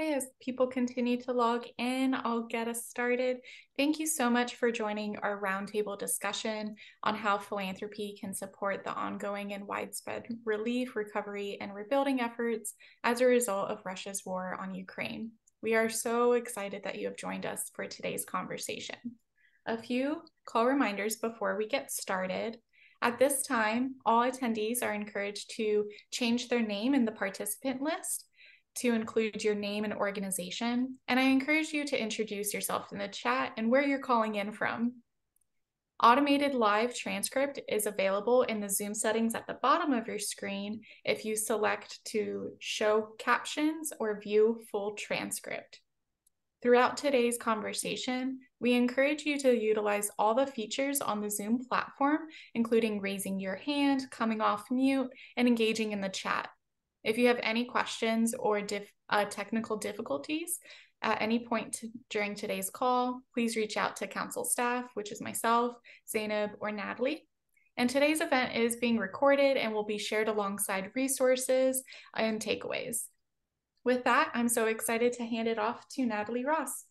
Okay, as people continue to log in, I'll get us started. Thank you so much for joining our roundtable discussion on how philanthropy can support the ongoing and widespread relief, recovery, and rebuilding efforts as a result of Russia's war on Ukraine. We are so excited that you have joined us for today's conversation. A few call reminders before we get started. At this time, all attendees are encouraged to change their name in the participant list to include your name and organization. And I encourage you to introduce yourself in the chat and where you're calling in from. Automated live transcript is available in the Zoom settings at the bottom of your screen if you select to show captions or view full transcript. Throughout today's conversation, we encourage you to utilize all the features on the Zoom platform, including raising your hand, coming off mute, and engaging in the chat. If you have any questions or uh, technical difficulties at any point during today's call, please reach out to council staff, which is myself, Zainab, or Natalie. And today's event is being recorded and will be shared alongside resources and takeaways. With that, I'm so excited to hand it off to Natalie Ross.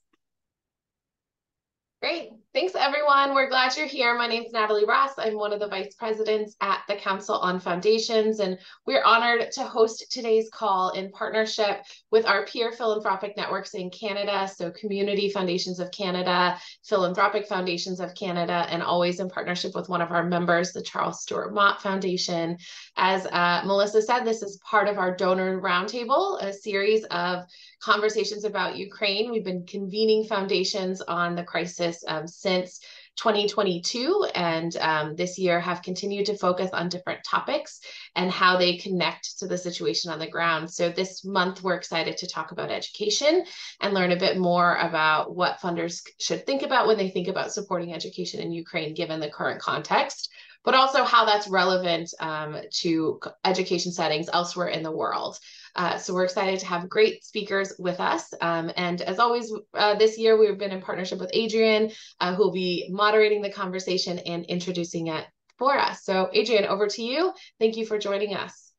Great. Thanks, everyone. We're glad you're here. My name is Natalie Ross. I'm one of the vice presidents at the Council on Foundations, and we're honored to host today's call in partnership with our peer philanthropic networks in Canada, so Community Foundations of Canada, Philanthropic Foundations of Canada, and always in partnership with one of our members, the Charles Stewart Mott Foundation. As uh, Melissa said, this is part of our Donor Roundtable, a series of conversations about Ukraine. We've been convening foundations on the crisis um, since 2022 and um, this year have continued to focus on different topics and how they connect to the situation on the ground. So this month we're excited to talk about education and learn a bit more about what funders should think about when they think about supporting education in Ukraine given the current context but also how that's relevant um, to education settings elsewhere in the world. Uh, so we're excited to have great speakers with us. Um, and as always, uh, this year we've been in partnership with Adrian, uh, who will be moderating the conversation and introducing it for us. So Adrian, over to you. Thank you for joining us.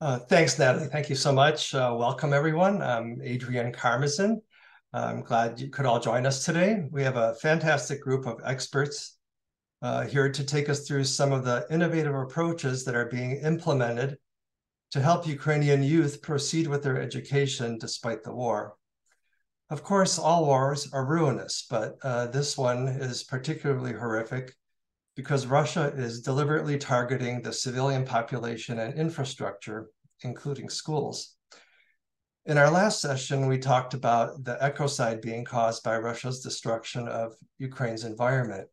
Uh, thanks, Natalie. Thank you so much. Uh, welcome, everyone. I'm Adrian Karmazyn. I'm glad you could all join us today. We have a fantastic group of experts uh, here to take us through some of the innovative approaches that are being implemented to help Ukrainian youth proceed with their education despite the war. Of course, all wars are ruinous, but uh, this one is particularly horrific because Russia is deliberately targeting the civilian population and infrastructure, including schools. In our last session, we talked about the ecocide being caused by Russia's destruction of Ukraine's environment.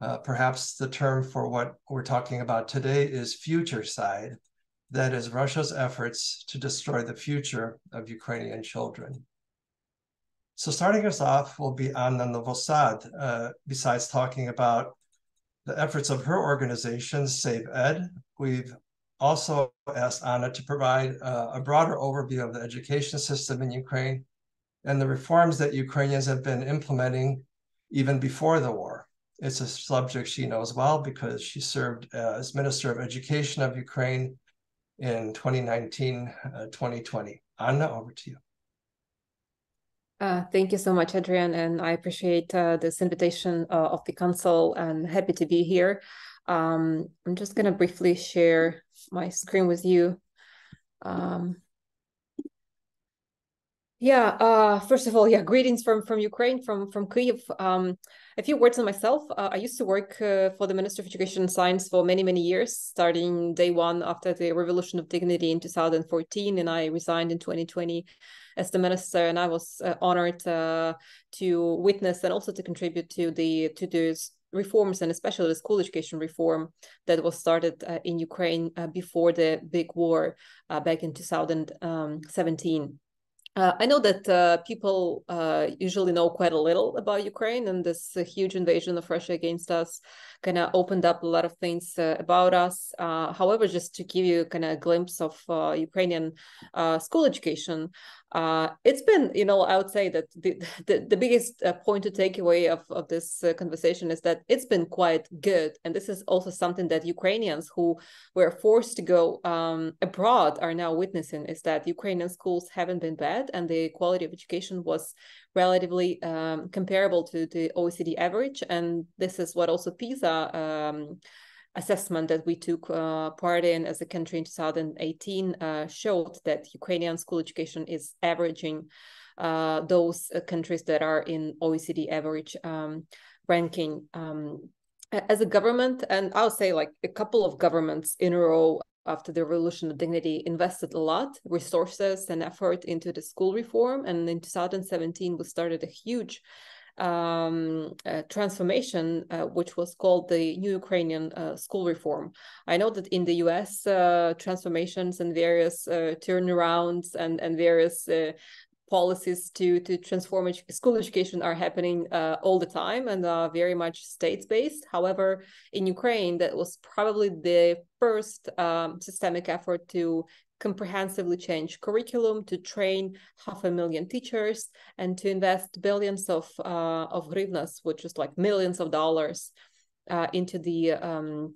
Uh, perhaps the term for what we're talking about today is futurecide, that is, Russia's efforts to destroy the future of Ukrainian children. So starting us off will be Anna Novosad, uh, besides talking about the efforts of her organization, SavEd. We've also asked Anna to provide uh, a broader overview of the education system in Ukraine and the reforms that Ukrainians have been implementing even before the war. It's a subject she knows well because she served as Minister of Education of Ukraine in 2019, uh, 2020. Anna, over to you. Uh, thank you so much, Adrian, and I appreciate uh, this invitation uh, of the council and happy to be here. Um, I'm just going to briefly share my screen with you. Um, yeah, uh, first of all, yeah, greetings from from Ukraine, from from Kyiv. Um, a few words on myself. Uh, I used to work uh, for the Ministry of Education and Science for many many years, starting day one after the Revolution of Dignity in 2014, and I resigned in 2020 as the minister. And I was uh, honored uh, to witness and also to contribute to the to the reforms and especially the school education reform that was started uh, in Ukraine uh, before the big war back in 2017. Uh, I know that uh, people uh, usually know quite a little about Ukraine, and this uh, huge invasion of Russia against us kind of opened up a lot of things uh, about us. Uh, however, just to give you kind of a glimpse of Ukrainian school education, it's been, you know, I would say that the the, the biggest point to take away of, of this conversation is that it's been quite good, and this is also something that Ukrainians who were forced to go um, abroad are now witnessing: is that Ukrainian schools haven't been bad and the quality of education was relatively um, comparable to the OECD average. And this is what also PISA um, assessment that we took uh, part in as a country in 2018 uh, showed that Ukrainian school education is averaging uh, those uh, countries that are in OECD average um, ranking. Um, as a government, and I'll say like a couple of governments in a row after the revolution of dignity invested a lot resources and effort into the school reform and in 2017 we started a huge um, uh, transformation, uh, which was called the New Ukrainian uh, School Reform. I know that in the US, uh, transformations and various uh, turnarounds and, and various uh, policies to to transform school education are happening uh, all the time and are very much state based. However, in Ukraine, that was probably the first um, systemic effort to comprehensively change curriculum to train half a million teachers and to invest billions of uh, of hryvnias, which is like millions of dollars, uh, into the um,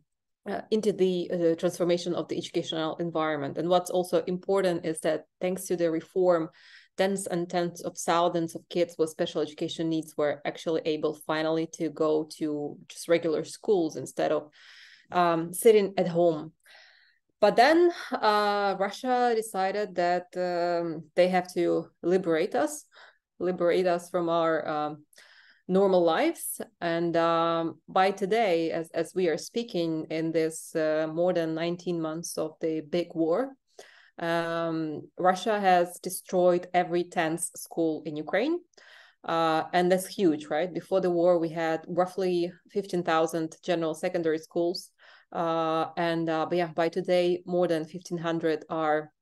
uh, into the uh, transformation of the educational environment. And what's also important is that thanks to the reform, tens and tens of thousands of kids with special education needs were actually able finally to go to just regular schools instead of um, sitting at home but then uh, Russia decided that um, they have to liberate us, liberate us from our um, normal lives. And um, by today, as, as we are speaking in this uh, more than 19 months of the big war, um, Russia has destroyed every 10th school in Ukraine. Uh, and that's huge, right? Before the war, we had roughly 15,000 general secondary schools uh, and uh, but yeah, by today, more than 1,500 are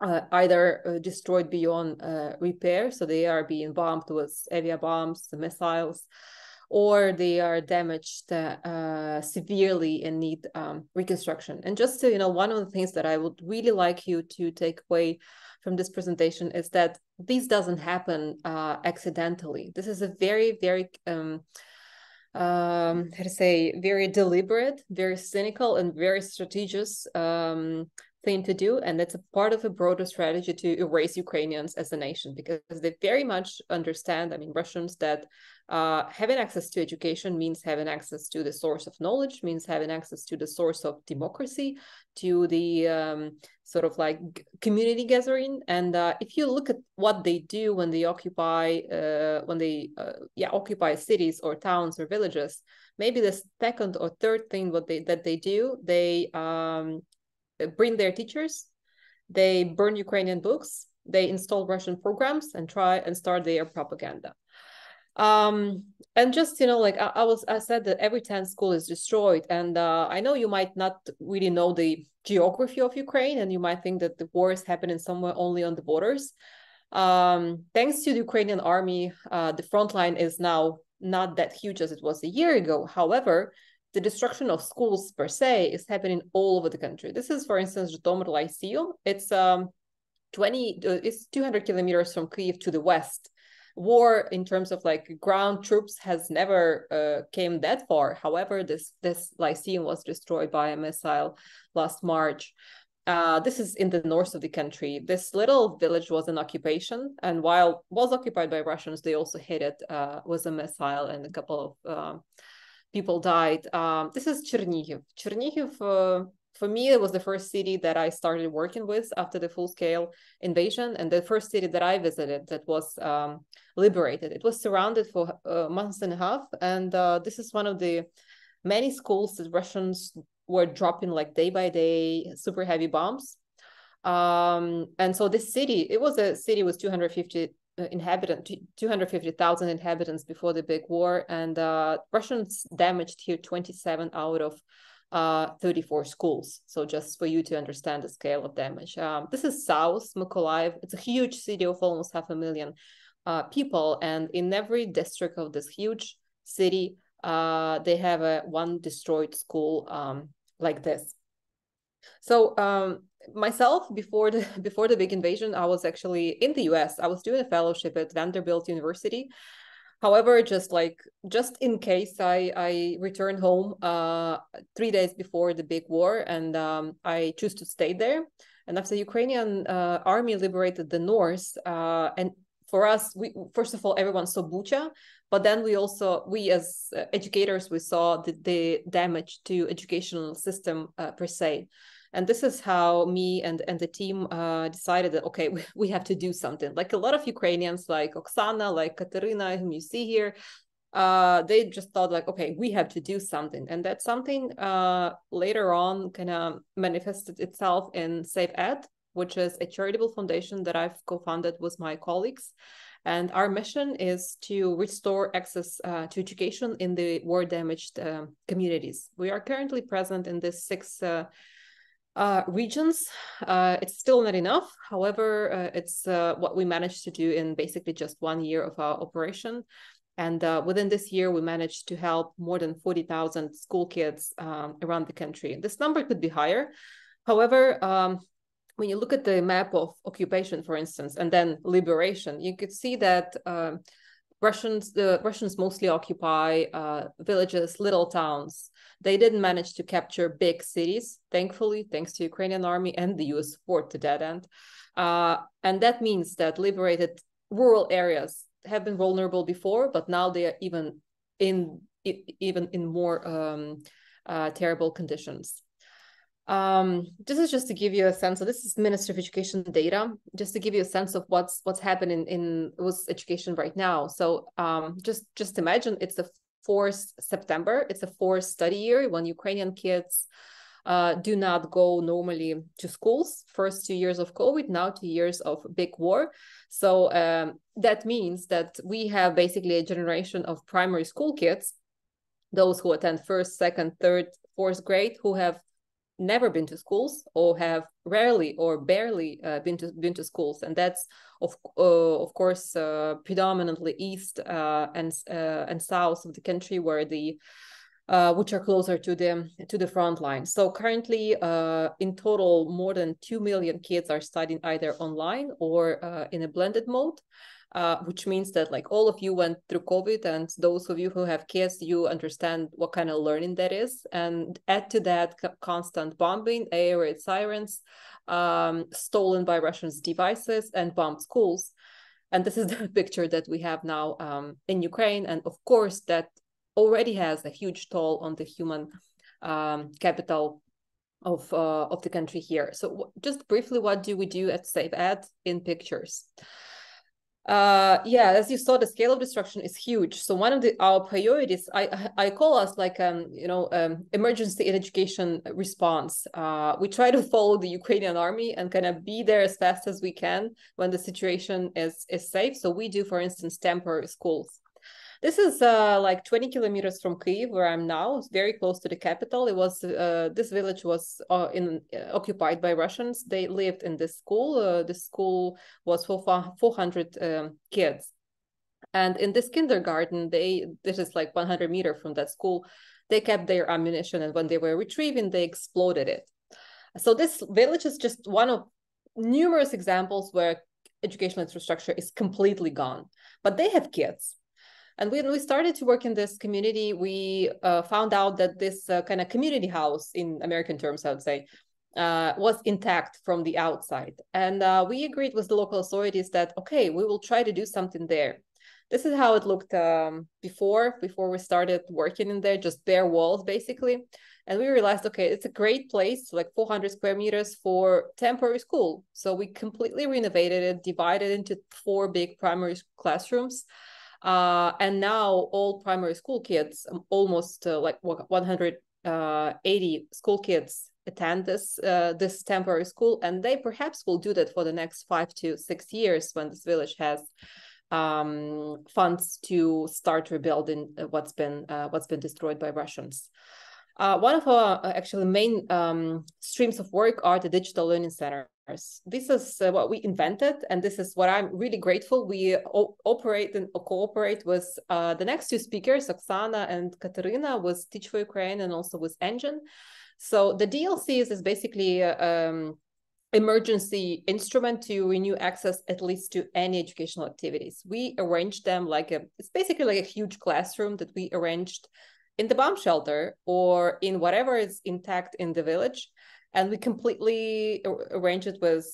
uh, either uh, destroyed beyond uh, repair, so they are being bombed with avia bombs, missiles, or they are damaged uh, severely and need um, reconstruction. And just you know, one of the things that I would really like you to take away from this presentation is that this doesn't happen accidentally. This is a very, very um, um, how to say, very deliberate, very cynical, and very strategic um, thing to do. And that's a part of a broader strategy to erase Ukrainians as a nation because they very much understand, I mean, Russians, that uh, having access to education means having access to the source of knowledge, means having access to the source of democracy, to the um, sort of like community gathering. And uh, if you look at what they do when they occupy, uh, when they uh, yeah occupy cities or towns or villages, maybe the second or third thing what they that they do, they um, bring their teachers, they burn Ukrainian books, they install Russian programs and try and start their propaganda um and just you know like I, I, was i said that every 10 school is destroyed and uh, i know you might not really know the geography of ukraine and you might think that the war is happening somewhere only on the borders. Um thanks to the ukrainian army uh, the front line is now not that huge as it was a year ago. However the destruction of schools per se is happening all over the country. This is for instance Zhytomyr Lyceum. it's um 20 uh, it's 200 kilometers from kiev to the west war in terms of like ground troops has never uh, came that far. However, this this lyceum was destroyed by a missile last March. Uh, this is in the north of the country. This little village was an occupation, and while was occupied by Russians, they also hit it uh, with a missile, and a couple of uh, people died. Um, this is Chernihiv. Chernihiv uh, for me, it was the first city that I started working with after the full scale invasion, and the first city that I visited that was um, liberated. It was surrounded for uh, months and a half, and uh, this is one of the many schools that Russians were dropping like day by day super heavy bombs. Um, and so this city, it was a city with 250 uh, inhabitants, 250,000 inhabitants before the big war, and uh, Russians damaged here 27 out of uh, 34 schools. So just for you to understand the scale of damage. Um, this is South Mykolaiv. It's a huge city of almost half a million uh, people. And in every district of this huge city, uh, they have a one destroyed school um, like this. So um, myself, before the before the big invasion, I was actually in the U.S. I was doing a fellowship at Vanderbilt University, However, just like just in case, I I returned home uh, three days before the big war, and um, I choose to stay there. And after Ukrainian uh, army liberated the north, uh, and for us, we first of all everyone saw Bucha, but then we also we as uh, educators we saw the, the damage to educational system uh, per se. And this is how me and, and the team uh, decided that, okay, we, we have to do something. Like a lot of Ukrainians, like Oksana, like Katerina, whom you see here, uh, they just thought like, okay, we have to do something. And that something uh, later on kind of manifested itself in SavEd, which is a charitable foundation that I've co-founded with my colleagues. And our mission is to restore access uh, to education in the war damaged uh, communities. We are currently present in these six uh, regions. Uh, it's still not enough. However, uh, it's uh, what we managed to do in basically just one year of our operation. And uh, within this year, we managed to help more than 40,000 school kids um, around the country. This number could be higher. However, um, when you look at the map of occupation, for instance, and then liberation, you could see that um, Russians, the Russians mostly occupy uh, villages, little towns. They didn't manage to capture big cities, thankfully, thanks to Ukrainian army and the U.S. support to that end. Uh, and that means that liberated rural areas have been vulnerable before, but now they are even in even in more um, uh, terrible conditions. Um, this is just to give you a sense. So this is Ministry of Education data, just to give you a sense of what's what's happening in with education right now. So um, just just imagine it's the fourth September. It's a fourth study year when Ukrainian kids uh, do not go normally to schools. First two years of COVID, now two years of big war. So um, that means that we have basically a generation of primary school kids, those who attend first, second, third, fourth grade, who have never been to schools or have rarely or barely uh, been to been to schools and that's of uh, of course uh, predominantly east uh, and uh, and south of the country where the uh, which are closer to the to the front line. So currently, in total, more than two million kids are studying either online or in a blended mode uh, which means that like all of you went through COVID, and those of you who have kids, you understand what kind of learning that is. And add to that constant bombing, air raid sirens, um, stolen by Russians devices, and bombed schools. And this is the picture that we have now um, in Ukraine, and of course that already has a huge toll on the human um, capital of uh, of the country here. So just briefly, what do we do at SavEd in pictures? Uh yeah as you saw the scale of destruction is huge. So one of the our priorities i i call us like um you know um emergency education response. Uh we try to follow the ukrainian army and kind of be there as fast as we can when the situation is is safe. So we do for instance temporary schools this is uh, like 20 kilometers from Kyiv, where I'm now. It's very close to the capital. It was uh, this village was uh, in uh, occupied by Russians. They lived in this school. Uh, the school was for 400 um, kids, and in this kindergarten, they this is like 100 meter from that school. They kept their ammunition, and when they were retrieving, they exploded it. So this village is just one of numerous examples where educational infrastructure is completely gone, but they have kids and when we started to work in this community, we uh, found out that this uh, kind of community house, in American terms, I would say, uh, was intact from the outside. And uh, we agreed with the local authorities that, okay, we will try to do something there. This is how it looked um, before, before we started working in there, just bare walls, basically. And we realized, okay, it's a great place, like 400 square meters for temporary school. So we completely renovated it, divided into four big primary classrooms. Uh, and now all primary school kids, um, almost uh, like 180 uh, school kids attend this uh, this temporary school, and they perhaps will do that for the next five to six years when this village has um, funds to start rebuilding uh, what's been uh, what's been destroyed by Russians. One of our actually main um, streams of work are the digital learning centers. This is uh, what we invented, and this is what I'm really grateful. We operate and cooperate with uh, the next two speakers, Oksana and Katerina, with Teach for Ukraine and also with ENGin. So the DLCs is basically uh, um, emergency instrument to renew access at least to any educational activities. We arranged them like a, it's basically like a huge classroom that we arranged in the bomb shelter or in whatever is intact in the village and we completely arrange it with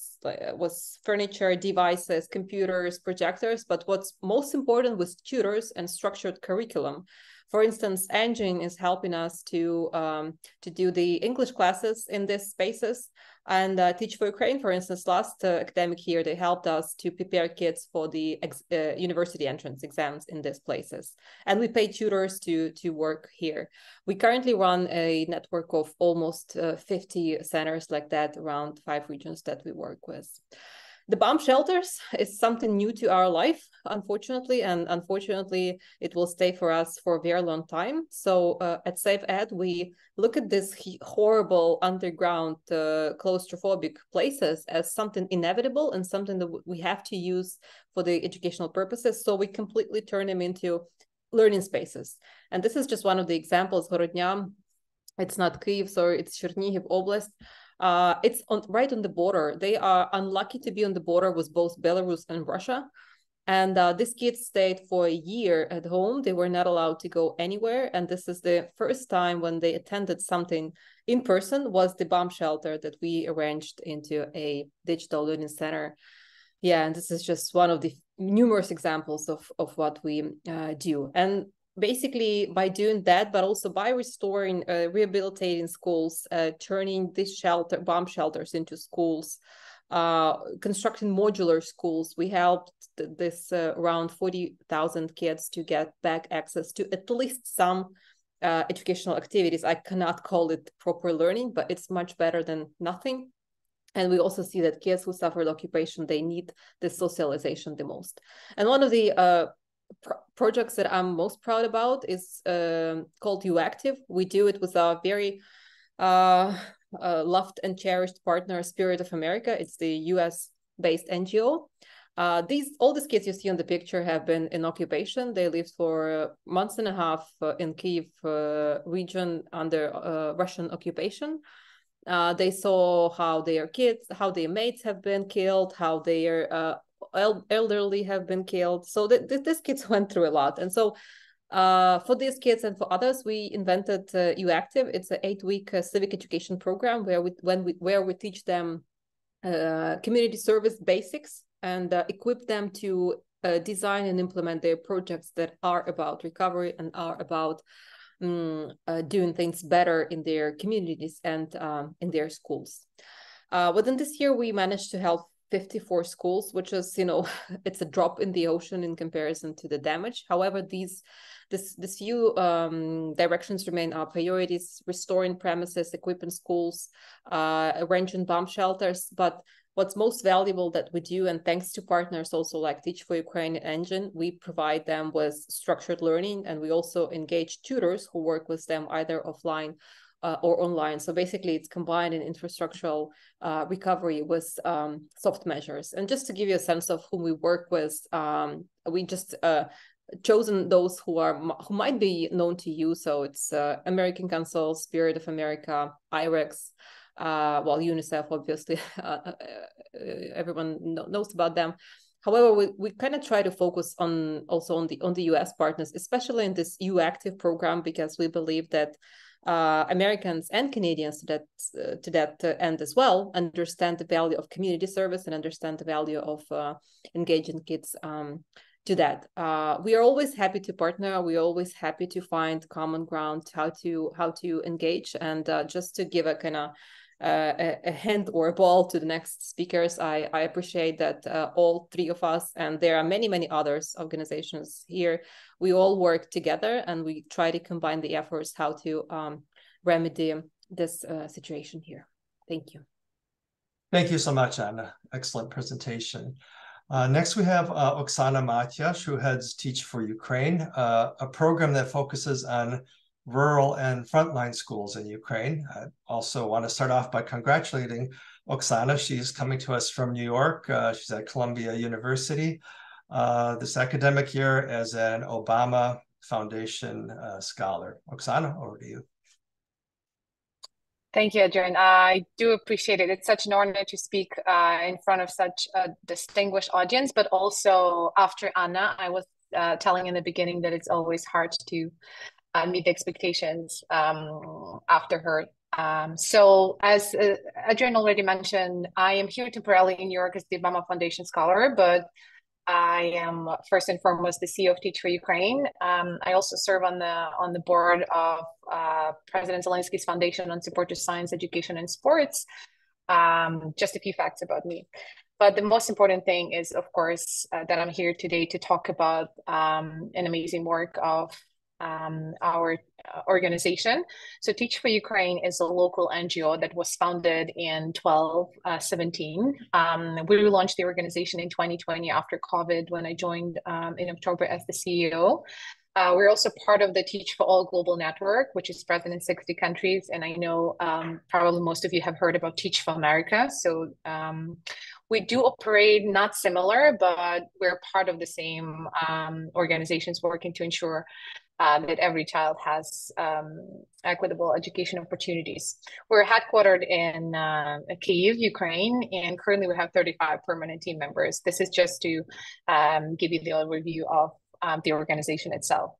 was furniture devices computers projectors but what's most important was tutors and structured curriculum for instance ENGin is helping us to um, to do the english classes in these spaces and uh, Teach for Ukraine, for instance, last uh, academic year, they helped us to prepare kids for the uh, university entrance exams in these places. And we pay tutors to, to work here. We currently run a network of almost uh, 50 centers like that around five regions that we work with the bomb shelters is something new to our life unfortunately and unfortunately it will stay for us for a very long time. So uh, at SavEd we look at these horrible underground uh, claustrophobic places as something inevitable and something that we have to use for the educational purposes. So we completely turn them into learning spaces. And this is just one of the examples. Horodnya, it's not Kyiv, so it's Chernihiv Oblast. Uh, it's on right on the border. They are unlucky to be on the border with both Belarus and Russia. And uh, these kids stayed for a year at home. They were not allowed to go anywhere. And this is the first time when they attended something in person was the bomb shelter that we arranged into a digital learning center. Yeah, and this is just one of the numerous examples of, of what we uh, do. And basically by doing that but also by restoring uh, rehabilitating schools uh, turning these shelter bomb shelters into schools uh, constructing modular schools. We helped this uh, around 40,000 kids to get back access to at least some uh, educational activities. I cannot call it proper learning but it's much better than nothing. And we also see that kids who suffered occupation they need the socialization the most. And one of the uh, pro projects that I'm most proud about is uh, called UActive. We do it with our very uh, uh, loved and cherished partner, Spirit of America. It's the U.S. based NGO. Uh, these all these kids you see on the picture have been in occupation. They lived for months and a half uh, in Kiev uh, region under Russian occupation. Uh, they saw how their kids, how their mates have been killed, how their uh, elderly have been killed. So th- th- these kids went through a lot. And so uh, for these kids and for others, we invented uh, UActive. It's an eight-week uh, civic education program where we when we where we teach them uh, community service basics and uh, equip them to uh, design and implement their projects that are about recovery and are about um, doing things better in their communities and um, in their schools. Within this year, we managed to help 54 schools, which is, you know, it's a drop in the ocean in comparison to the damage. However, these this this few um, directions remain our priorities: restoring premises, equipping schools, uh, arranging bomb shelters. But what's most valuable that we do, and thanks to partners also like Teach for Ukraine ENGin, we provide them with structured learning, and we also engage tutors who work with them either offline uh, or online. So basically, it's combined combining infrastructural uh, recovery with um, soft measures. And just to give you a sense of whom we work with, um, we just uh, chosen those who are who might be known to you. So it's uh, American Council, Spirit of America, IREX. Uh, well, UNICEF, obviously, uh, everyone knows about them. However, we, we kind of try to focus on also on the on the US partners, especially in this UActive program, because we believe that uh, Americans and Canadians to that uh, to that uh, end as well understand the value of community service and understand the value of uh, engaging kids um, to that. Uh, we are always happy to partner. We're always happy to find common ground how to how to engage and uh, just to give a kind of uh, a, hand or a ball to the next speakers. I, I appreciate that uh, all three of us, and there are many, many others organizations here, we all work together and we try to combine the efforts how to um, remedy this uh, situation here. Thank you. Thank you so much, Anna. Excellent presentation. Uh, next, we have uh, Oksana Matiiash, who heads Teach for Ukraine, uh, a program that focuses on rural and frontline schools in Ukraine. I also want to start off by congratulating Oksana. She's coming to us from New York. Uh, she's at Columbia University uh, this academic year as an Obama Foundation uh, scholar. Oksana, over to you. Thank you, Adrian. I do appreciate it. It's such an honor to speak uh, in front of such a distinguished audience, but also after Anna, I was uh, telling in the beginning that it's always hard to uh, meet the expectations um, after her Um, so as uh, Adrian already mentioned, I am here temporarily in New York as the Obama Foundation Scholar, but I am first and foremost the CEO of Teach for Ukraine. Um, I also serve on the on the board of uh, President Zelensky's Foundation on Support to Science, Education, and Sports. Um, just a few facts about me. But the most important thing is, of course, uh, that I'm here today to talk about um, an amazing work of um, our uh, organization. So Teach for Ukraine is a local NGO that was founded in 1217. Uh, um, we launched the organization in 2020 after COVID when I joined um, in October as the CEO. Uh, we're also part of the Teach for All Global Network, which is present in 60 countries. And I know um, probably most of you have heard about Teach for America. So um, we do operate not similar, but we're part of the same um, organizations working to ensure uh, that every child has um, equitable education opportunities. We're headquartered in uh, Kyiv, Ukraine, and currently we have 35 permanent team members. This is just to um, give you the overview of um, the organization itself.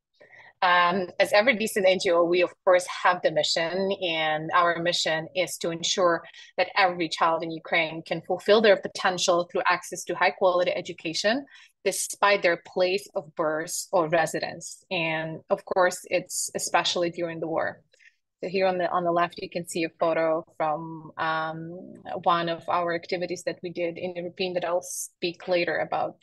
Um, as every decent NGO, we of course have the mission, and our mission is to ensure that every child in Ukraine can fulfill their potential through access to high quality education, despite their place of birth or residence. And of course, it's especially during the war. So here on the on the left, you can see a photo from um, one of our activities that we did in European that I'll speak later about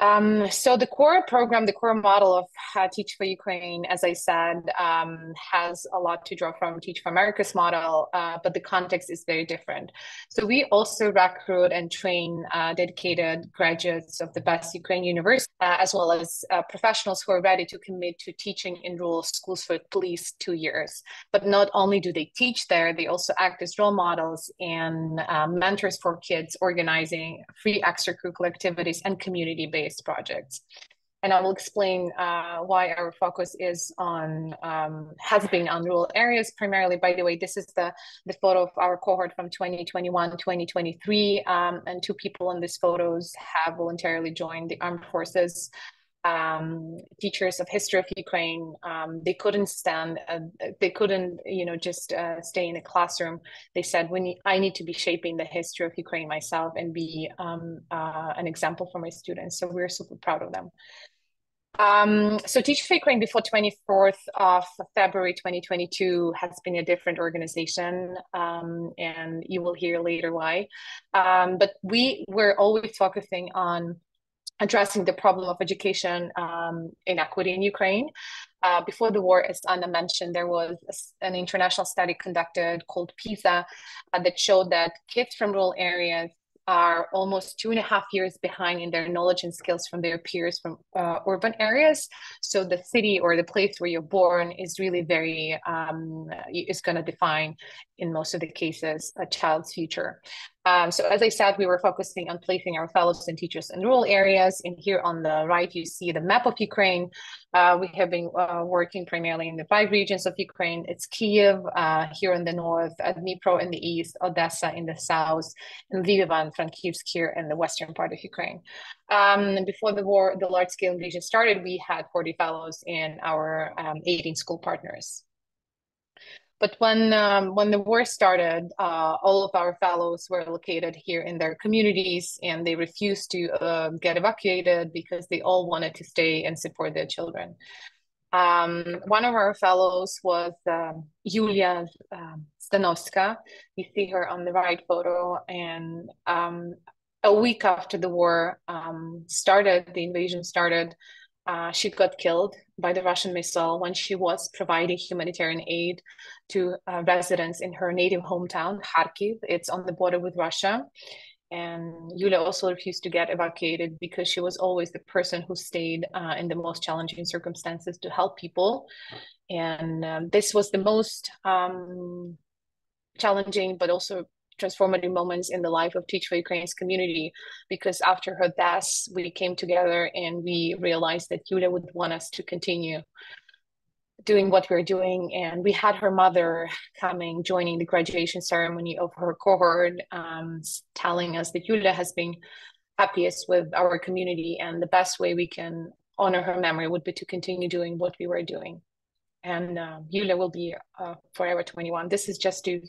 um, so the core program, the core model of uh, Teach for Ukraine, as I said, um, has a lot to draw from Teach for America's model, uh, but the context is very different. So we also recruit and train uh, dedicated graduates of the best Ukraine universities, uh, as well as uh, professionals who are ready to commit to teaching in rural schools for at least two years. But not only do they teach there, they also act as role models and uh, mentors for kids, organizing free extracurricular activities and community-based based projects. And I will explain uh, why our focus is on, um, has been on rural areas primarily. By the way, this is the, the photo of our cohort from 2021, 2023. Um, and two people in these photos have voluntarily joined the armed forces um, teachers of history of Ukraine, um, they couldn't stand, uh, they couldn't, you know, just uh, stay in a classroom. They said, "We need, I need to be shaping the history of Ukraine myself and be um, uh, an example for my students." So we're super proud of them. Um, so Teach for Ukraine before 24th of February 2022 has been a different organization, um, and you will hear later why. Um, but we were always focusing on addressing the problem of education um, inequity in Ukraine. Uh, before the war, as Anna mentioned, there was an international study conducted called PISA uh, that showed that kids from rural areas are almost two and a half years behind in their knowledge and skills from their peers from uh, urban areas. So the city or the place where you're born is really very um, is going to define, in most of the cases, a child's future. Um, so as I said, we were focusing on placing our fellows and teachers in rural areas. And here on the right, you see the map of Ukraine. Uh, we have been uh, working primarily in the five regions of Ukraine. It's Kiev uh, here in the north, uh, Dnipro in the east, Odessa in the south, and Lviv and Frankivsk here in the western part of Ukraine. Um, before the war, the large-scale invasion started, we had 40 fellows in our um, 18 school partners. But when um, when the war started, uh, all of our fellows were located here in their communities, and they refused to uh, get evacuated because they all wanted to stay and support their children. Um, one of our fellows was um, Yulia um, Stanovska. You see her on the right photo, and um, a week after the war um, started, the invasion started. Uh, she got killed by the Russian missile when she was providing humanitarian aid to uh, residents in her native hometown, Kharkiv. It's on the border with Russia. And Yulia also refused to get evacuated because she was always the person who stayed uh, in the most challenging circumstances to help people. And um, this was the most um, challenging, but also transformative moments in the life of Teach for Ukraine's community because after her death, we came together and we realized that Yulia would want us to continue doing what we are doing. And we had her mother coming, joining the graduation ceremony of her cohort, um, telling us that Yulia has been happiest with our community and the best way we can honor her memory would be to continue doing what we were doing. and uh, Yulia will be uh, forever 21. This is just to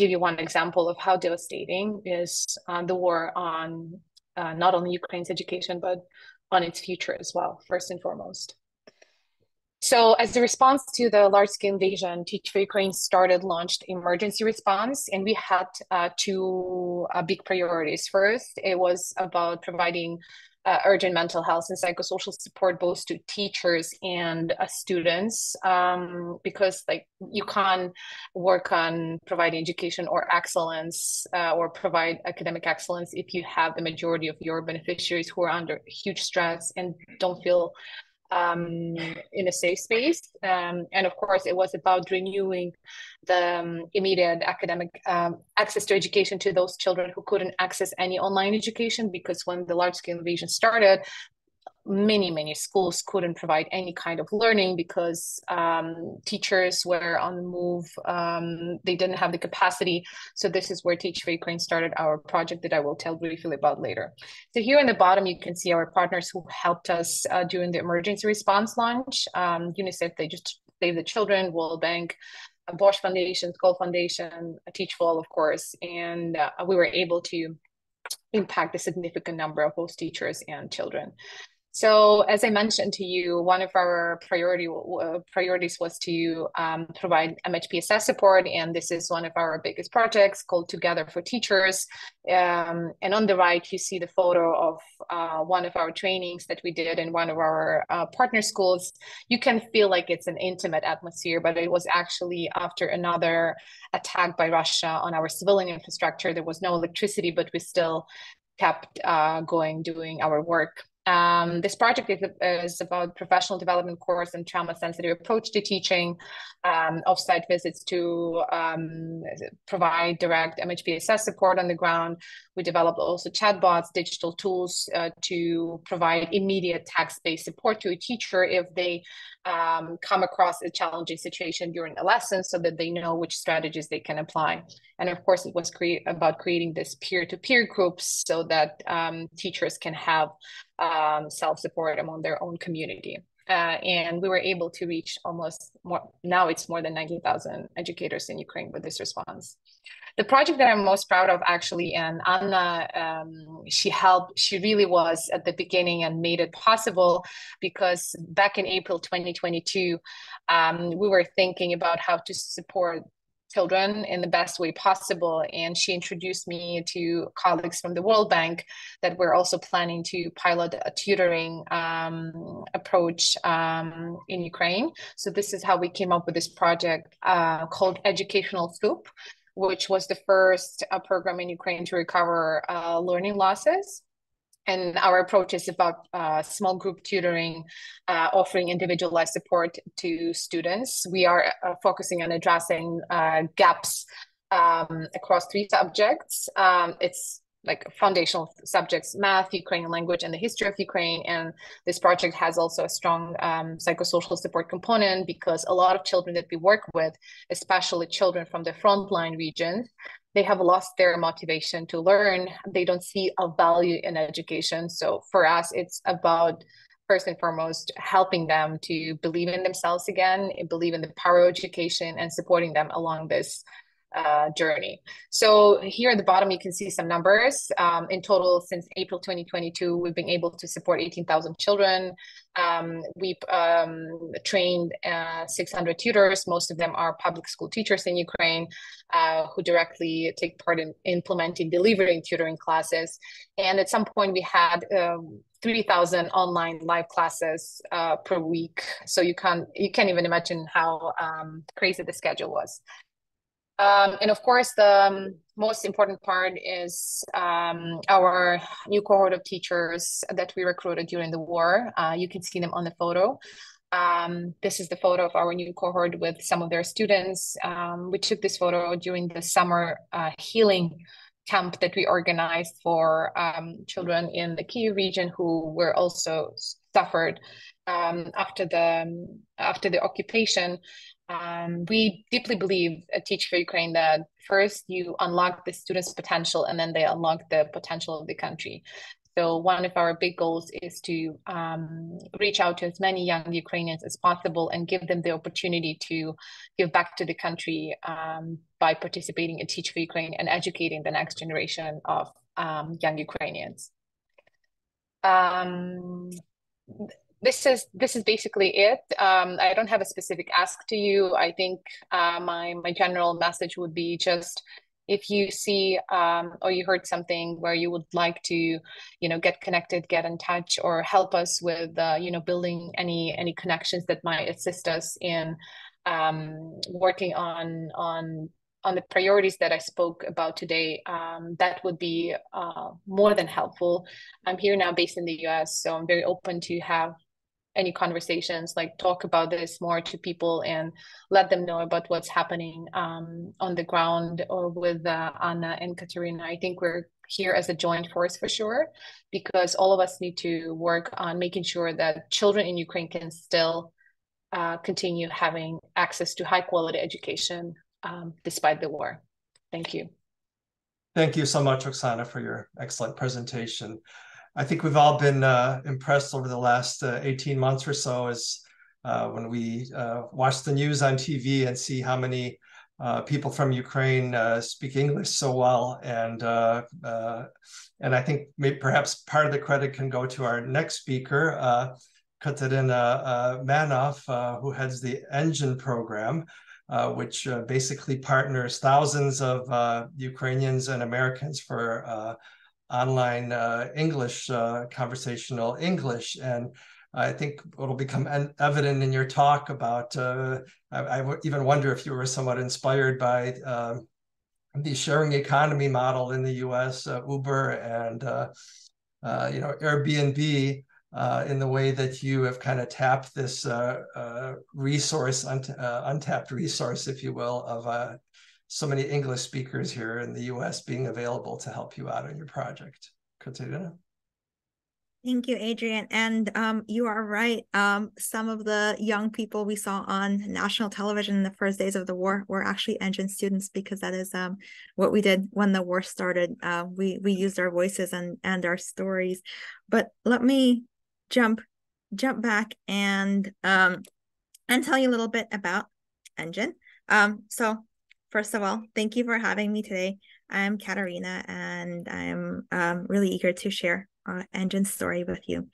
give you one example of how devastating is uh, the war on uh, not only Ukraine's education, but on its future as well, first and foremost. So as a response to the large-scale invasion, Teach for Ukraine started, launched emergency response, and we had uh, two uh, big priorities. First, it was about providing uh, urgent mental health and psychosocial support both to teachers and uh, students um, because like you can't work on providing education or excellence uh, or provide academic excellence if you have the majority of your beneficiaries who are under huge stress and don't feel um, in a safe space. Um, and of course, it was about renewing the um, immediate academic um, access to education to those children who couldn't access any online education because when the large scale invasion started, many many schools couldn't provide any kind of learning because um, teachers were on the move um, they didn't have the capacity. So this is where teach for ukraine started our project that i will tell briefly about later. So here in the bottom you can see our partners who helped us uh, during the emergency response launch. Um, unicef they just save the children world bank bosch foundation skoll foundation teach for all of course. And uh, we were able to impact a significant number of both teachers and children. So, as I mentioned to you, one of our priority uh, priorities was to um, provide MHPSS support, and this is one of our biggest projects called Together for Teachers. Um, and on the right, you see the photo of uh, one of our trainings that we did in one of our uh, partner schools. You can feel like it's an intimate atmosphere, but it was actually after another attack by Russia on our civilian infrastructure. There was no electricity, but we still kept uh, going doing our work. Um, this project is, is about professional development course and trauma sensitive approach to teaching, um, offsite visits to um, provide direct MHPSS support on the ground. We developed also chatbots, digital tools uh, to provide immediate text-based support to a teacher if they um, come across a challenging situation during a lesson so that they know which strategies they can apply. And of course, it was create about creating this peer-to-peer groups so that um, teachers can have um, self-support among their own community. Uh, and we were able to reach almost more, now it's more than 90,000 educators in Ukraine with this response. The project that I'm most proud of actually, and Anna, um, she helped, she really was at the beginning and made it possible because back in April 2022, um, we were thinking about how to support children in the best way possible. And she introduced me to colleagues from the World Bank that we're also planning to pilot a tutoring um, approach um, in Ukraine. So this is how we came up with this project uh, called Educational Soup, which was the first uh, program in Ukraine to recover uh, learning losses and our approach is about uh, small group tutoring, uh, offering individualized support to students. We are uh, focusing on addressing uh, gaps um, across three subjects. Um, it's like foundational subjects, math, Ukrainian language, and the history of Ukraine. And this project has also a strong um, psychosocial support component because a lot of children that we work with, especially children from the frontline regions, they have lost their motivation to learn. They don't see a value in education. So for us it's about first and foremost helping them to believe in themselves again believe in the power of education and supporting them along this uh, journey. So here at the bottom, you can see some numbers. Um, in total, since April 2022, we've been able to support 18,000 children. Um, we've um, trained uh, 600 tutors. Most of them are public school teachers in Ukraine uh, who directly take part in implementing, delivering tutoring classes. And at some point, we had um, 3,000 online live classes uh, per week. So you can't you can't even imagine how um, crazy the schedule was. Um, and of course, the um, most important part is um, our new cohort of teachers that we recruited during the war. Uh, you can see them on the photo. Um, this is the photo of our new cohort with some of their students. Um, we took this photo during the summer uh, healing camp that we organized for um, children in the Kyiv region who were also suffered after the after the occupation um, we deeply believe at Teach for Ukraine that first you unlock the students' potential and then they unlock the potential of the country. So one of our big goals is to um, reach out to as many young Ukrainians as possible and give them the opportunity to give back to the country um, by participating in Teach for Ukraine and educating the next generation of um, young Ukrainians. This is this is basically it. Um, I don't have a specific ask to you. I think uh, my my general message would be just if you see um, or you heard something where you would like to you know get connected get in touch or help us with uh, you know building any any connections that might assist us in um, working on on on the priorities that I spoke about today, um, that would be uh, more than helpful. I'm here now based in the US, so I'm very open to have any conversations, like talk about this more to people and let them know about what's happening um, on the ground or with uh, Anna and Katerina. I think we're here as a joint force for sure, because all of us need to work on making sure that children in Ukraine can still uh, continue having access to high quality education um, despite the war. Thank you. Thank you so much, Oksana, for your excellent presentation. I think we've all been uh, impressed over the last uh, 18 months or so as uh, when we uh, watch the news on TV and see how many uh, people from Ukraine uh, speak English so well. And, and I think maybe perhaps part of the credit can go to our next speaker, Katerina Manoff, who heads the ENGin program. Uh, which uh, basically partners thousands of uh, Ukrainians and Americans for online uh, English, uh, conversational English. And I think it'll become evident in your talk about, uh, I, even wonder if you were somewhat inspired by um, the sharing economy model in the US, uh, Uber and, uh, uh, you know, Airbnb, in the way that you have kind of tapped this resource, un untapped resource, if you will, of so many English speakers here in the US being available to help you out on your project. Katerina? Thank you, Adrian. And um, you are right. Um, some of the young people we saw on national television in the first days of the war were actually ENGin students because that is um, what we did when the war started. Uh, we we used our voices and and our stories. But let me jump jump back and um, and tell you a little bit about ENGin. Um, so First of all, thank you for having me today. I'm Katerina, and I'm um, really eager to share our ENGin story with you.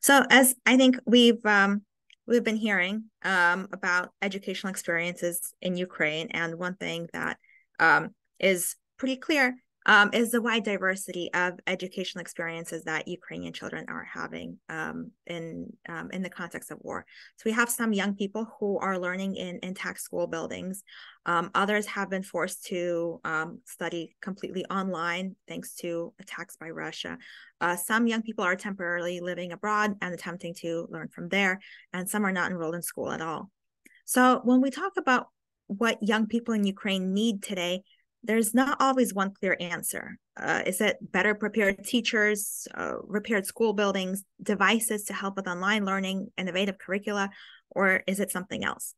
So, as I think we've um, we've been hearing um, about educational experiences in Ukraine, and one thing that um, is pretty clear um, is the wide diversity of educational experiences that Ukrainian children are having um, in um, in the context of war. So we have some young people who are learning in intact school buildings. Um, others have been forced to um, study completely online thanks to attacks by Russia. Uh, some young people are temporarily living abroad and attempting to learn from there, and some are not enrolled in school at all. So when we talk about what young people in Ukraine need today, there's not always one clear answer. Uh, is it better prepared teachers, uh, repaired school buildings, devices to help with online learning, innovative curricula, or is it something else?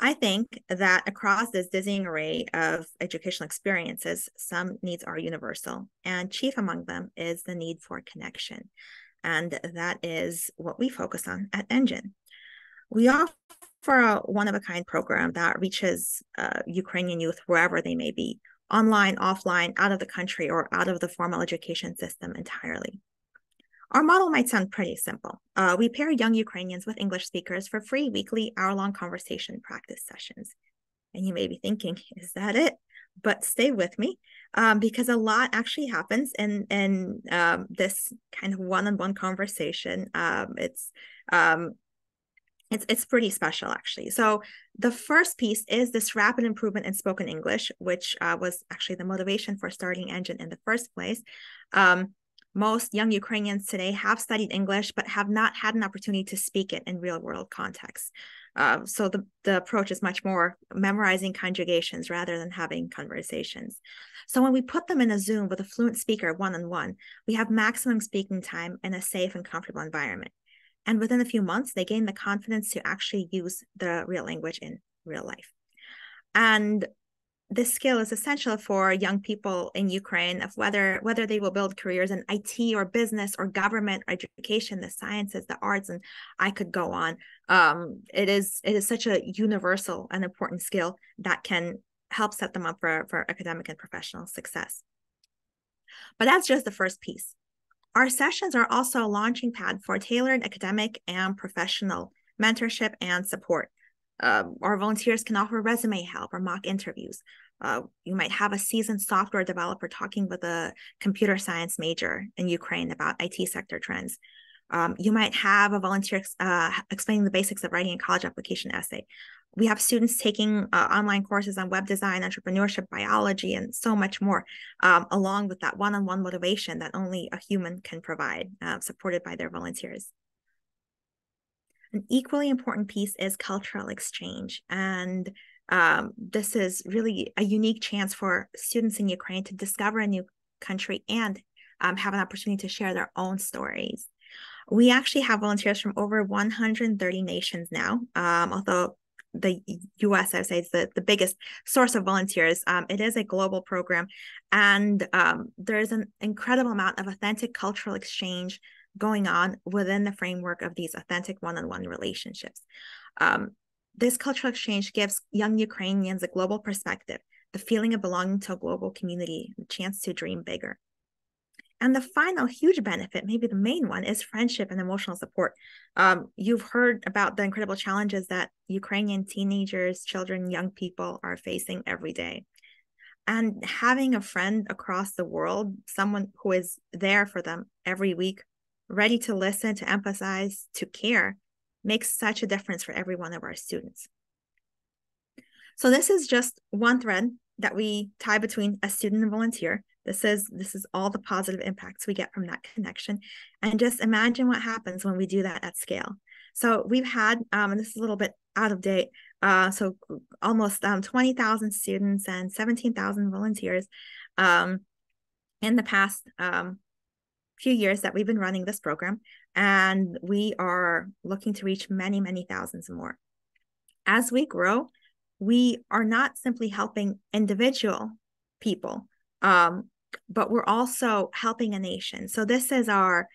I think that across this dizzying array of educational experiences, some needs are universal, and chief among them is the need for connection. And that is what we focus on at ENGin. We offer for a one of a kind program that reaches uh, Ukrainian youth wherever they may be, online, offline, out of the country, or out of the formal education system entirely. Our model might sound pretty simple. Uh, we pair young Ukrainians with English speakers for free weekly hour long conversation practice sessions. And you may be thinking, is that it? But stay with me um, because a lot actually happens in, in um, this kind of one on one conversation. Um, it's um, it's it's pretty special actually. So the first piece is this rapid improvement in spoken English, which uh, was actually the motivation for starting ENGin in the first place. Um, most young Ukrainians today have studied English, but have not had an opportunity to speak it in real world contexts. Uh, so the, the approach is much more memorizing conjugations rather than having conversations. So when we put them in a Zoom with a fluent speaker one on one, we have maximum speaking time in a safe and comfortable environment. And within a few months, they gain the confidence to actually use the real language in real life. And this skill is essential for young people in Ukraine of whether whether they will build careers in IT or business or government or education, the sciences, the arts, and I could go on. Um, it is it is such a universal and important skill that can help set them up for, for academic and professional success. But that's just the first piece. Our sessions are also a launching pad for tailored academic and professional mentorship and support. Uh, our volunteers can offer resume help or mock interviews. Uh, you might have a seasoned software developer talking with a computer science major in Ukraine about IT sector trends. Um, you might have a volunteer uh, explaining the basics of writing a college application essay. We have students taking uh, online courses on web design, entrepreneurship, biology, and so much more, um, along with that one on one motivation that only a human can provide, uh, supported by their volunteers. An equally important piece is cultural exchange. And um, this is really a unique chance for students in Ukraine to discover a new country and um, have an opportunity to share their own stories. We actually have volunteers from over 130 nations now, um, although the US, I would say, is the, the biggest source of volunteers. Um, it is a global program, and um, there's an incredible amount of authentic cultural exchange going on within the framework of these authentic one-on-one relationships. Um, this cultural exchange gives young Ukrainians a global perspective, the feeling of belonging to a global community, the chance to dream bigger. And the final huge benefit, maybe the main one, is friendship and emotional support. Um, you've heard about the incredible challenges that Ukrainian teenagers, children, young people are facing every day. And having a friend across the world, someone who is there for them every week, ready to listen, to emphasize, to care, makes such a difference for every one of our students. So this is just one thread that we tie between a student and volunteer. This is this is all the positive impacts we get from that connection. And just imagine what happens when we do that at scale. So we've had, um, and this is a little bit out of date, uh, so almost um, 20,000 students and 17,000 volunteers um, in the past um, few years that we've been running this program, and we are looking to reach many, many thousands more. As we grow, we are not simply helping individual people, um, but we're also helping a nation. So this is our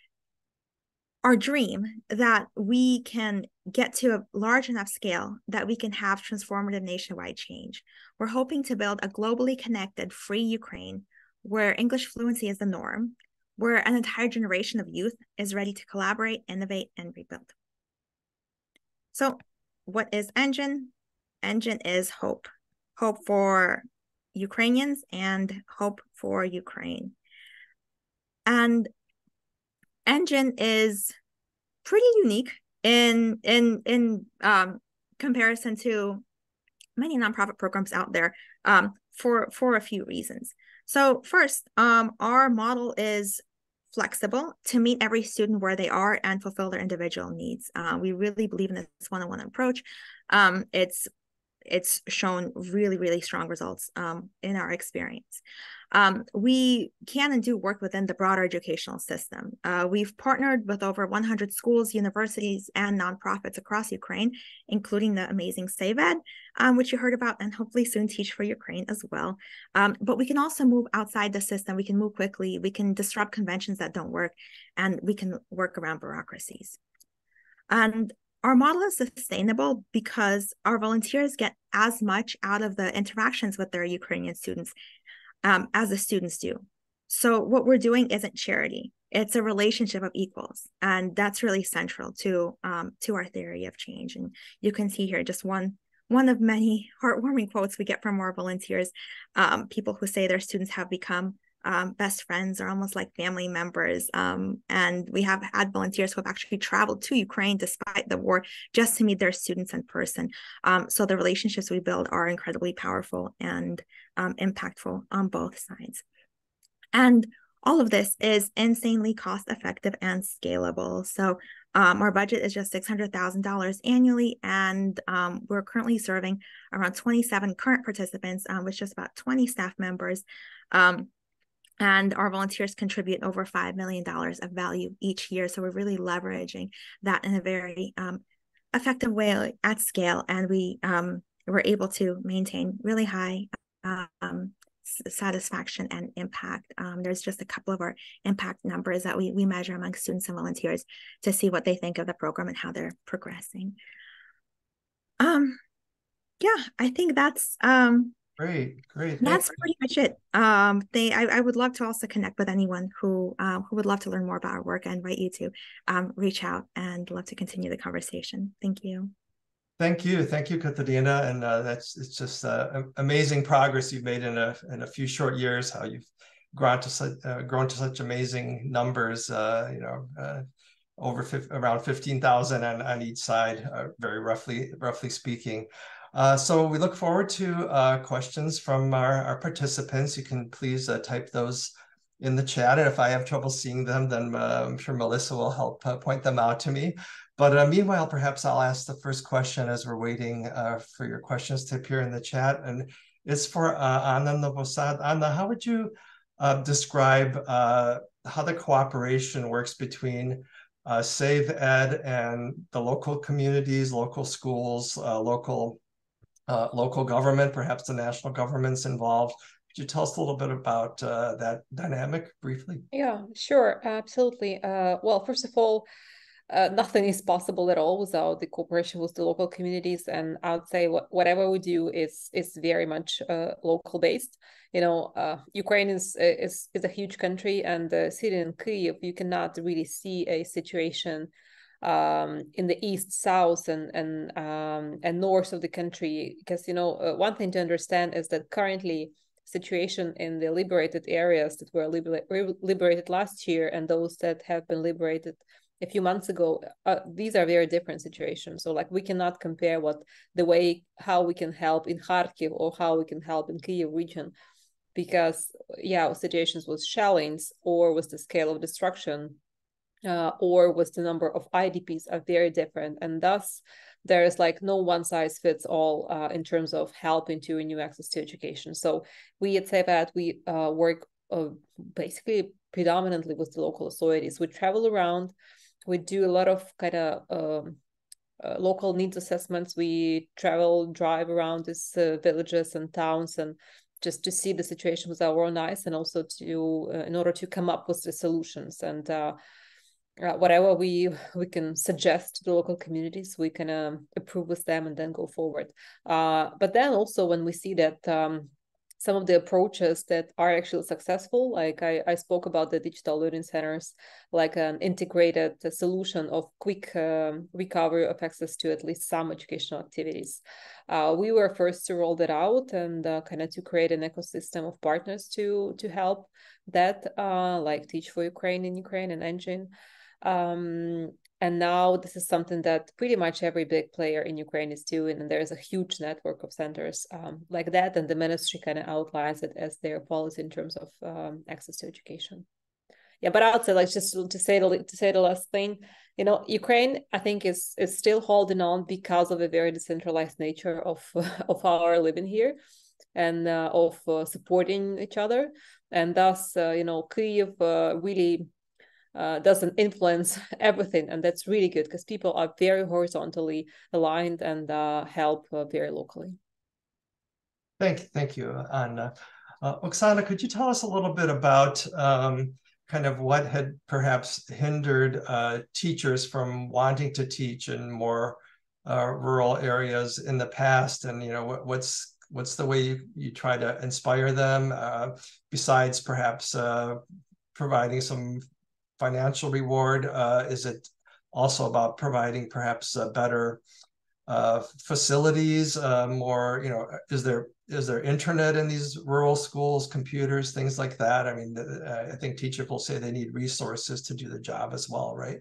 our dream that we can get to a large enough scale that we can have transformative nationwide change. We're hoping to build a globally connected, free Ukraine where English fluency is the norm, where an entire generation of youth is ready to collaborate, innovate, and rebuild. So, what is ENGin? ENGin is hope hope for Ukrainians and hope for Ukraine. And ENGin is pretty unique in in in um, comparison to many nonprofit programs out there um, for for a few reasons. So first, um, our model is flexible to meet every student where they are and fulfill their individual needs. Uh, we really believe in this one-on-one approach. Um, it's it's shown really, really strong results um, in our experience. Um, we can and do work within the broader educational system. Uh, we've partnered with over 100 schools, universities, and nonprofits across Ukraine, including the amazing SavEd, um, which you heard about, and hopefully soon Teach for Ukraine as well. Um, but we can also move outside the system. We can move quickly. We can disrupt conventions that don't work, and we can work around bureaucracies. And our model is sustainable because our volunteers get as much out of the interactions with their Ukrainian students um, as the students do. So what we're doing isn't charity; it's a relationship of equals, and that's really central to um, to our theory of change. And you can see here just one one of many heartwarming quotes we get from our volunteers. Um, people who say their students have become um, best friends or almost like family members. Um, and we have had volunteers who have actually traveled to Ukraine despite the war just to meet their students in person. Um, so the relationships we build are incredibly powerful and um, impactful on both sides. And all of this is insanely cost effective and scalable. So um, our budget is just $600,000 annually, and um, we're currently serving around 27 current participants um, with just about 20 staff members. Um, and our volunteers contribute over $5 million of value each year. So we're really leveraging that in a very um, effective way at scale. And we um, were able to maintain really high um, satisfaction and impact. Um, there's just a couple of our impact numbers that we, we measure among students and volunteers to see what they think of the program and how they're progressing. Um, yeah, I think that's um, great, great. That's pretty much it. Um, they, I, I would love to also connect with anyone who um, who would love to learn more about our work. I invite you to um, reach out and love to continue the conversation. Thank you. Thank you, thank you, Katerina, and uh, that's it's just uh, amazing progress you've made in a in a few short years. How you've grown to such uh, grown to such amazing numbers. Uh, you know, uh, over around fifteen thousand on on each side, uh, very roughly roughly speaking. So we look forward to questions from our, our participants. You can please type those in the chat, and if I have trouble seeing them, then I'm sure Melissa will help point them out to me. But uh, meanwhile, perhaps I'll ask the first question as we're waiting uh, for your questions to appear in the chat. And it's for uh, Anna Novosad. Anna, how would you uh, describe uh, how the cooperation works between uh, SavEd and the local communities, local schools, uh, local government, perhaps the national governments involved? Could you tell us a little bit about that dynamic briefly? Yeah, sure, absolutely. well, first of all, uh, nothing is possible at all without the cooperation with the local communities. And I would say what, whatever we do is is very much uh, local based. You know, uh, Ukraine is is is a huge country, and city in Kyiv, you cannot really see a situation um, in the east, south, and and um, and north of the country. Because you know, uh, one thing to understand is that currently situation in the liberated areas that were liber- liberated last year and those that have been liberated a few months ago uh, these are very different situations so like we cannot compare what the way how we can help in kharkiv or how we can help in kiev region because yeah situations with shellings or with the scale of destruction uh, or with the number of idps are very different and thus there is like no one size fits all uh, in terms of helping to renew access to education so we at that we uh, work uh, basically predominantly with the local authorities we travel around we do a lot of kind of um, uh, local needs assessments. We travel, drive around these uh, villages and towns, and just to see the situation with our own eyes, and also to in order to come up with the solutions and. Uh, whatever we we can suggest to the local communities, we can um, approve with them and then go forward. Uh, but then also when we see that um, some of the approaches that are actually successful. Like I, I spoke about the digital learning centers, like an integrated solution of quick um, recovery of access to at least some educational activities. Uh, we were first to roll that out and uh, kind of to create an ecosystem of partners to to help that, uh, like Teach for Ukraine in Ukraine and ENGin. Um, and now this is something that pretty much every big player in ukraine is doing and there's a huge network of centers um, like that and the ministry kind of outlines it as their policy in terms of um, access to education. Yeah but i would say like just to say the to say the last thing you know ukraine i think is is still holding on because of the very decentralized nature of of our living here and uh, of uh, supporting each other. And thus uh, you know kyiv uh, really uh, doesn't influence everything and that's really good because people are very horizontally aligned and uh, help uh, very locally. Thank you thank you anna. Uh, oksana could you tell us a little bit about um, kind of what had perhaps hindered uh, teachers from wanting to teach in more uh, rural areas in the past? And you know what, what's what's the way you, you try to inspire them besides perhaps providing some financial reward? Uh, is it also about providing perhaps uh, better uh, facilities, uh, more, you know, is there is there internet in these rural schools, computers, things like that? I mean, I think teachers will say they need resources to do the job as well, right?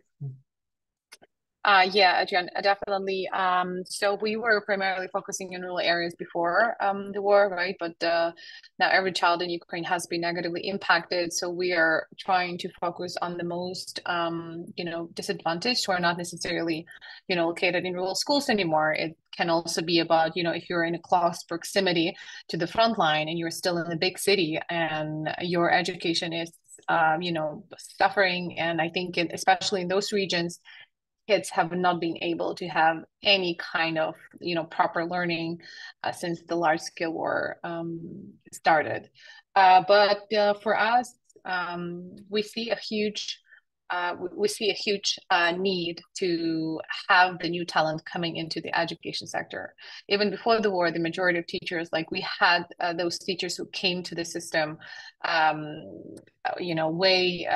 Uh, yeah, Adrian, uh, definitely. Um, so we were primarily focusing in rural areas before um, the war, right? But uh, now every child in Ukraine has been negatively impacted. So we are trying to focus on the most, um, you know, disadvantaged who are not necessarily, you know, located in rural schools anymore. It can also be about, you know, if you're in a close proximity to the front line and you're still in the big city and your education is, um, you know, suffering. And I think, it, especially in those regions, kids have not been able to have any kind of you know proper learning uh, since the large scale war um, started uh, but uh, for us um, we see a huge uh, we see a huge uh, need to have the new talent coming into the education sector. Even before the war, the majority of teachers, like we had uh, those teachers who came to the system, um, you know, way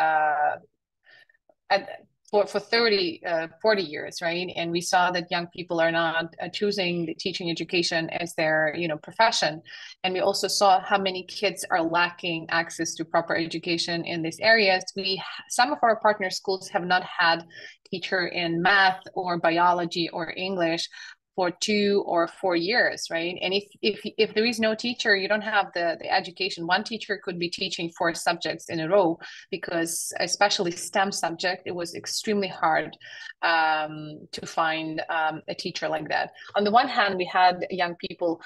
at, for, for 30, uh, 40 years, right? And we saw that young people are not uh, choosing the teaching education as their, you know, profession. And we also saw how many kids are lacking access to proper education in these areas. We, some of our partner schools have not had teacher in math or biology or English for two or four years right? And if if if there is no teacher you don't have the the education. One teacher could be teaching four subjects in a row because especially stem subject it was extremely hard um, to find um, a teacher like that. On the one hand we had young people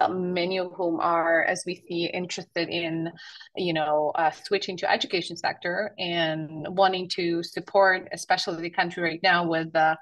uh, many of whom are as we see interested in you know uh, switching to education sector and wanting to support especially the country right now with the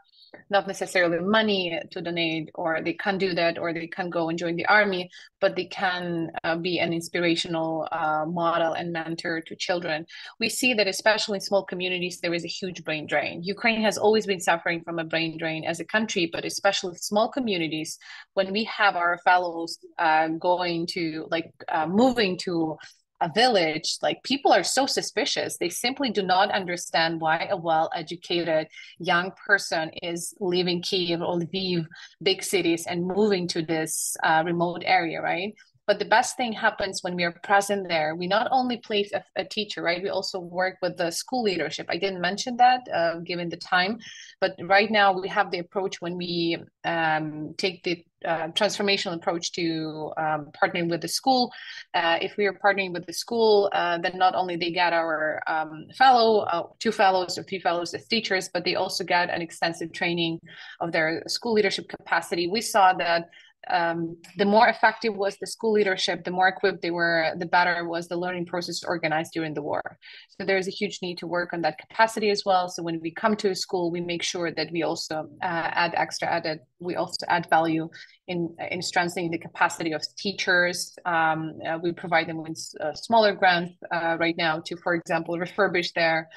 not necessarily money to donate or they can't do that or they can't go and join the army but they can uh, be an inspirational uh, model and mentor to children. We see that especially in small communities there is a huge brain drain. Ukraine has always been suffering from a brain drain as a country but especially small communities when we have our fellows uh, going to like uh, moving to a village, like people are so suspicious. They simply do not understand why a well educated young person is leaving Kiev or Lviv, big cities, and moving to this uh, remote area, right? But the best thing happens when we are present there. We not only place a, a teacher, right? We also work with the school leadership. I didn't mention that uh, given the time, but right now we have the approach when we um, take the uh, transformational approach to um, partnering with the school. Uh, if we are partnering with the school, uh, then not only they get our um, fellow, uh, two fellows or three fellows as teachers, but they also get an extensive training of their school leadership capacity. We saw that um, the more effective was the school leadership, the more equipped they were, the better was the learning process organized during the war. So there's a huge need to work on that capacity as well. So when we come to a school, we make sure that we also uh, add extra added, we also add value in, in strengthening the capacity of teachers. Um, uh, we provide them with uh, smaller grants uh, right now to, for example, refurbish their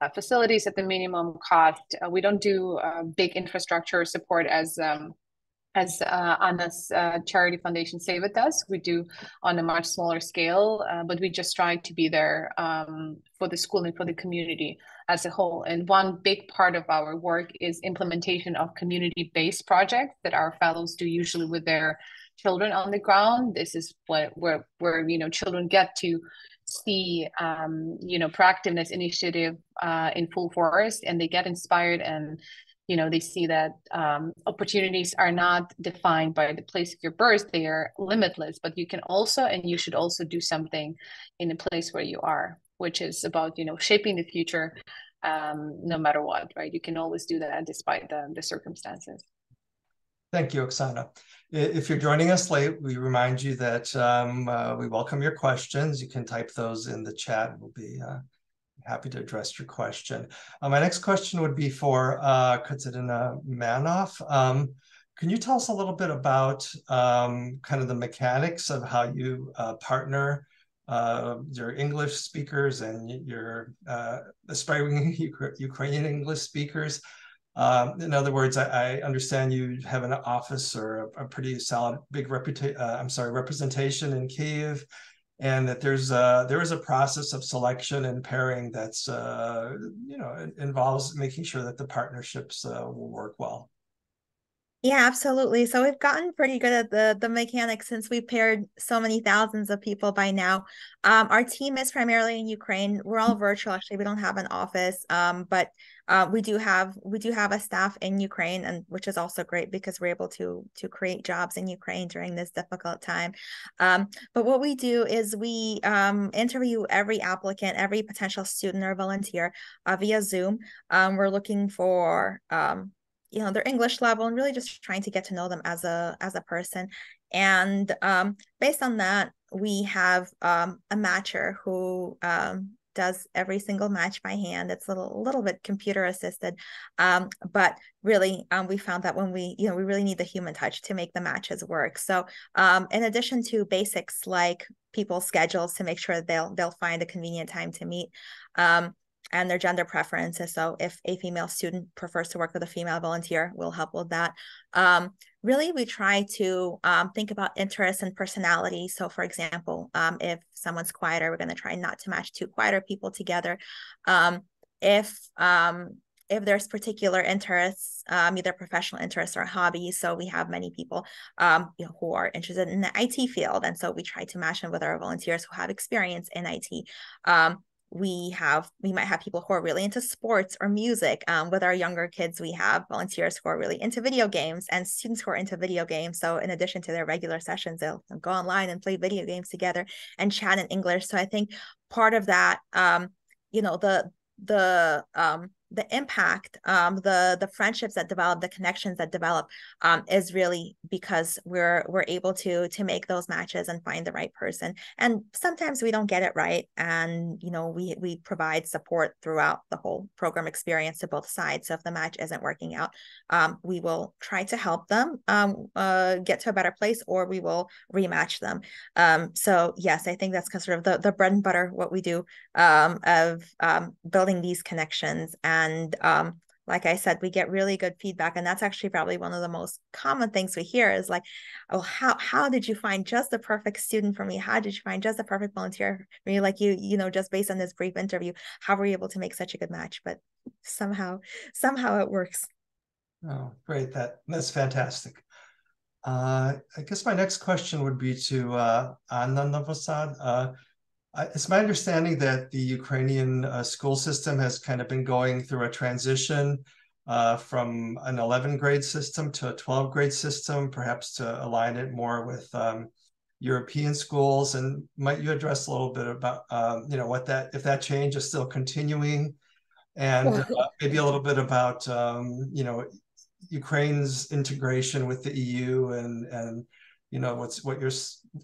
uh, facilities at the minimum cost. Uh, we don't do big infrastructure support as um, as uh, Anna's uh, charity foundation SavEd does. We do on a much smaller scale, uh, but we just try to be there um, for the school and for the community as a whole. And one big part of our work is implementation of community-based projects that our fellows do usually with their children on the ground. This is what where where you know children get to see um, you know proactiveness initiative uh, in full force, and they get inspired and you know they see that um, opportunities are not defined by the place of your birth they are limitless but you can also and you should also do something in the place where you are which is about you know shaping the future um, no matter what right you can always do that despite the, the circumstances Thank you, Oksana. If you're joining us late, we remind you that um, uh, we welcome your questions. You can type those in the chat. We'll be uh, happy to address your question. Uh, my next question would be for uh, Manoff. Um, can you tell us a little bit about um, kind of the mechanics of how you uh, partner uh, your English speakers and your uh, aspiring Ukrainian English speakers? Um, in other words, I, I, understand you have an office or a, a pretty solid, big reputation. Uh, I'm sorry, representation in Kiev and that there's a, there is a process of selection and pairing that's uh, you know involves making sure that the partnerships uh, will work well. Yeah, absolutely. So we've gotten pretty good at the the mechanics since we've paired so many thousands of people by now. Um, our team is primarily in Ukraine. We're all virtual. Actually, we don't have an office, um, but uh, we do have we do have a staff in Ukraine, and which is also great because we're able to to create jobs in Ukraine during this difficult time. Um, but what we do is we um, interview every applicant, every potential student or volunteer uh, via Zoom. Um, we're looking for um, you know their english level and really just trying to get to know them as a as a person and um, based on that we have um, a matcher who um, does every single match by hand. It's a little, little bit computer assisted, um, but really, um, we found that when we, you know, we really need the human touch to make the matches work. So, um, in addition to basics like people's schedules to make sure they'll they'll find a convenient time to meet, um, and their gender preferences. So if a female student prefers to work with a female volunteer, we'll help with that. Um, really, we try to um, think about interests and personality. So for example, um, if someone's quieter, we're going to try not to match two quieter people together. Um, if um, if there's particular interests, um, either professional interests or hobbies. So we have many people um, you know, who are interested in the IT field. And so we try to match them with our volunteers who have experience in IT. Um, we have we might have people who are really into sports or music. Um, with our younger kids we have volunteers who are really into video games and students who are into video games. So in addition to their regular sessions they'll go online and play video games together and chat in english. So i think part of that um, you know the the um, the impact, um, the the friendships that develop, the connections that develop, um, is really because we're we're able to to make those matches and find the right person. And sometimes we don't get it right, and you know we we provide support throughout the whole program experience to both sides. So if the match isn't working out, um, we will try to help them um, uh, get to a better place, or we will rematch them. Um, so yes, I think that's kind of sort of the the bread and butter what we do um, of building these connections and and um, like I said, we get really good feedback, and that's actually probably one of the most common things we hear is like, "Oh, how how did you find just the perfect student for me? How did you find just the perfect volunteer for me? Like you, you know, just based on this brief interview, how were you able to make such a good match? But somehow, somehow it works." Oh, great! That that's fantastic. Uh, I guess my next question would be to uh, Anna Novosad. Uh, it's my understanding that the Ukrainian uh, school system has kind of been going through a transition uh, from an 11 grade system to a 12 grade system, perhaps to align it more with um, European schools. And might you address a little bit about, um, you know, what that, if that change is still continuing and uh, maybe a little bit about, um, you know, Ukraine's integration with the EU and, and, you know, what's, what you're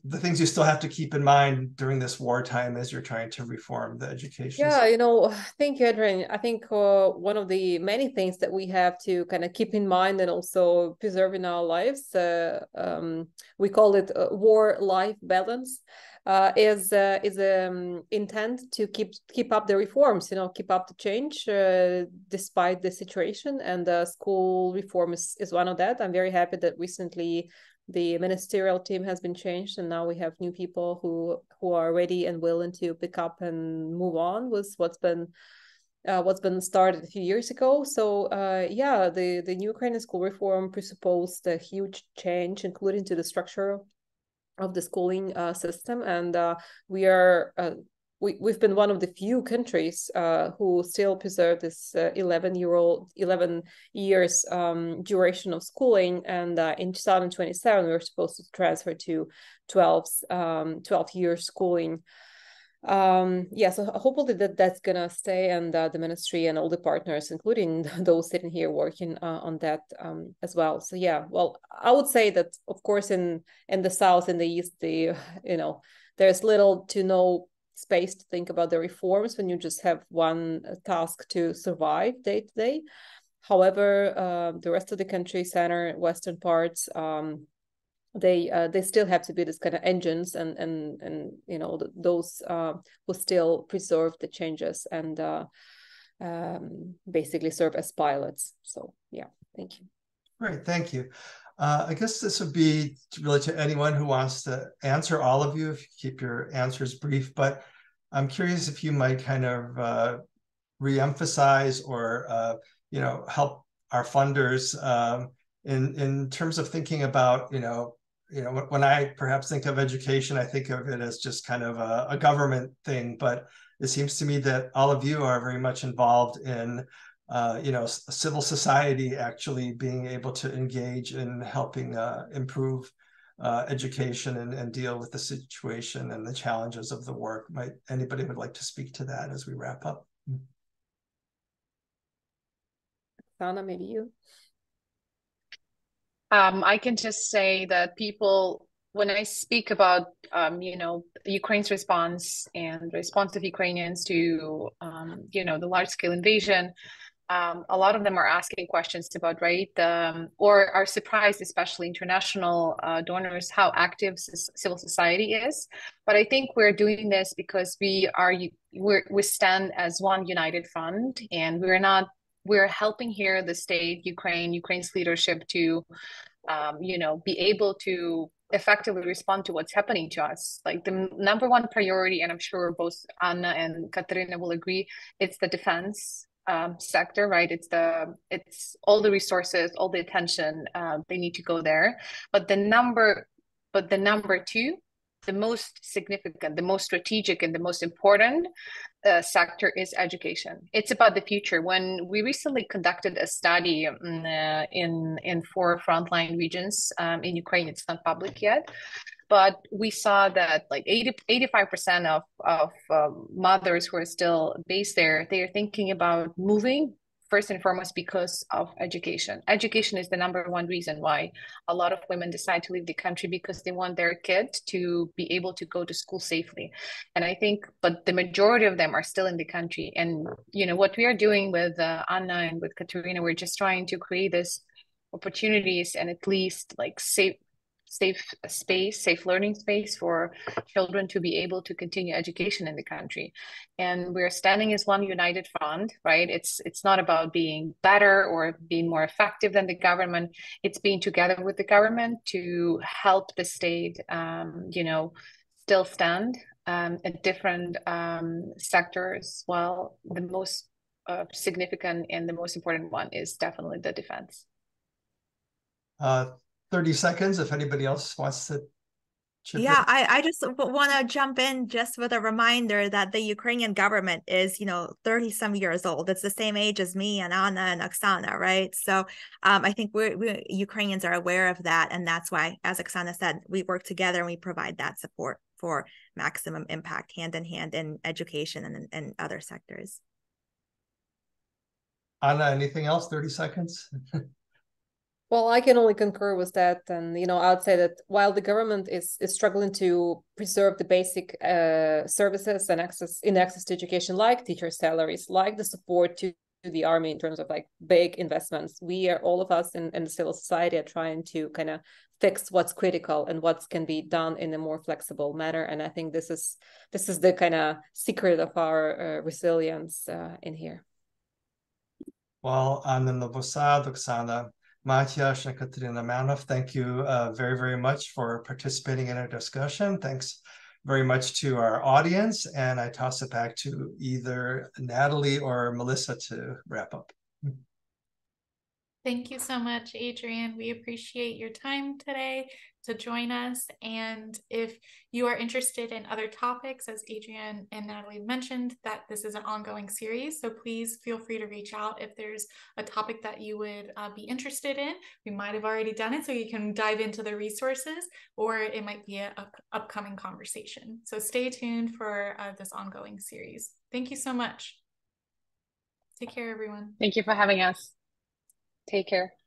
the things you still have to keep in mind during this wartime as you're trying to reform the education yeah you know thank you adrian i think uh, one of the many things that we have to kind of keep in mind and also preserve in our lives uh, um, we call it uh, war life balance uh, is uh, is um, intent to keep keep up the reforms, you know, keep up the change uh, despite the situation. And the school reform is, is one of that. I'm very happy that recently the ministerial team has been changed and now we have new people who who are ready and willing to pick up and move on with what's been uh, what's been started a few years ago. So uh, yeah, the the new Ukrainian school reform presupposed a huge change, including to the structure of the schooling uh, system, and uh, we are uh, we, we've been one of the few countries uh, who still preserve this uh, 11 year old 11 years um, duration of schooling. And uh, in 2027 we are supposed to transfer to 12 um, 12 years schooling. Um yeah so hopefully that that's gonna stay and uh, the ministry and all the partners including those sitting here working uh, on that um as well. So yeah well i would say that of course in in the south in the east the you know there's little to no space to think about the reforms when you just have one uh, task to survive day to day. However, uh, the rest of the country, center, western parts, um, they uh, they still have to be this kind of engines, and and and you know th- those uh, will still preserve the changes and uh, um, basically serve as pilots. So yeah, thank you. Great, thank you. Uh, I guess this would be really to anyone who wants to answer all of you, if you keep your answers brief, but I'm curious if you might kind of uh, reemphasize or, uh, you know, help our funders um, in, in terms of thinking about, you know, you know, when I perhaps think of education, I think of it as just kind of a, a government thing, but it seems to me that all of you are very much involved in uh, you know, civil society actually being able to engage in helping uh, improve uh, education and, and deal with the situation and the challenges of the work. Might anybody would like to speak to that as we wrap up? Sana, maybe you. Um, I can just say that people when I speak about, um, you know, Ukraine's response and response of Ukrainians to, um, you know, the large scale invasion, um, a lot of them are asking questions about right um, or are surprised especially international uh, donors how active civil society is. But i think we're doing this because we are we're, we stand as one united front and we're not we're helping here the state ukraine ukraine's leadership to um, you know be able to effectively respond to what's happening to us. Like the number one priority and i'm sure both anna and katerina will agree it's the defense um, sector, right? It's the it's all the resources, all the attention uh, they need to go there. But the number, but the number two, the most significant, the most strategic, and the most important uh, sector is education. It's about the future. When we recently conducted a study um, uh, in in four frontline regions um, in Ukraine, it's not public yet but we saw that like 80, 85% of, of um, mothers who are still based there, they are thinking about moving first and foremost because of education. Education is the number one reason why a lot of women decide to leave the country because they want their kid to be able to go to school safely. And I think, but the majority of them are still in the country. And, you know, what we are doing with uh, Anna and with Katerina, we're just trying to create this opportunities and at least like safe safe space, safe learning space for children to be able to continue education in the country. And we're standing as one united front, right? It's it's not about being better or being more effective than the government. It's being together with the government to help the state, um, you know, still stand um, in different um, sectors. Well, the most uh, significant and the most important one is definitely the defense. Uh, 30 seconds if anybody else wants to yeah, I, I just want to jump in just with a reminder that the Ukrainian government is, you know, 30 some years old. It's the same age as me and Anna and Oksana, right? So um, I think we we Ukrainians are aware of that. And that's why, as Oksana said, we work together and we provide that support for maximum impact hand in hand in education and, and other sectors. Anna, anything else? 30 seconds? Well, I can only concur with that, and you know, I'd say that while the government is is struggling to preserve the basic uh, services and access in access to education, like teacher salaries, like the support to, the army in terms of like big investments, we are all of us in, in the civil society are trying to kind of fix what's critical and what can be done in a more flexible manner. And I think this is this is the kind of secret of our uh, resilience uh, in here. Well, Anna Novosad, Oksana, Matiiash and Katerina Manoff, thank you uh, very, very much for participating in our discussion. Thanks very much to our audience. And I toss it back to either Natalie or Melissa to wrap up. Thank you so much, Adrian. We appreciate your time today to join us. And if you are interested in other topics, as Adrian and Natalie mentioned, that this is an ongoing series. So please feel free to reach out if there's a topic that you would uh, be interested in. We might have already done it, so you can dive into the resources, or it might be an upcoming conversation. So stay tuned for uh, this ongoing series. Thank you so much. Take care, everyone. Thank you for having us. Take care.